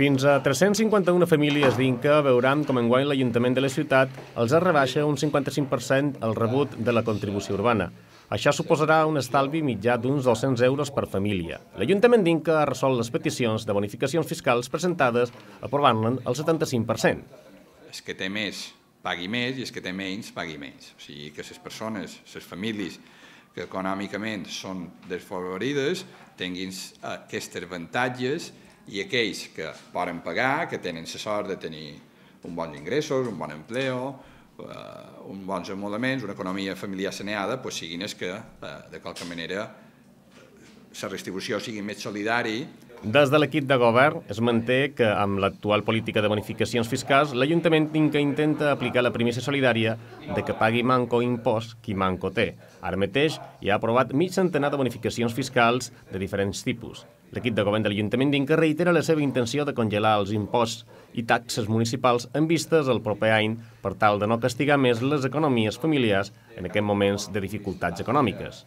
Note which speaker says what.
Speaker 1: Fins a 351 famílies d'Inca veuran com enguany l'Ajuntament de la ciutat els rebaixa un 55% el rebut de la contribució urbana. Això suposarà un estalvi mitjà d'uns 200 euros per família. L'Ajuntament d'Inca ha resolt les peticions de bonificacions fiscals presentades aprovant-ne el 75%.
Speaker 2: El que té més pagui més i el que té menys pagui menys. O sigui que les persones, les famílies que econòmicament són desfavorides tinguin aquests avantatges i aquells que poden pagar, que tenen la sort de tenir un bons ingressos, un bon empleo, eh, uns bons emoluments, una economia familiar saneada, pues siguin els que, eh, de qualque manera, la restribució sigui més solidari
Speaker 1: des de l'equip de govern es manté que amb l'actual política de bonificacions fiscals l'Ajuntament que intenta aplicar la primícia solidària de que pagui manco impost qui manco té. Ara mateix hi ha aprovat mig centenar de bonificacions fiscals de diferents tipus. L'equip de govern de l'Ajuntament d'Inca reitera la seva intenció de congelar els imposts i taxes municipals en vistes al proper any per tal de no castigar més les economies familiars en aquests moments de dificultats econòmiques.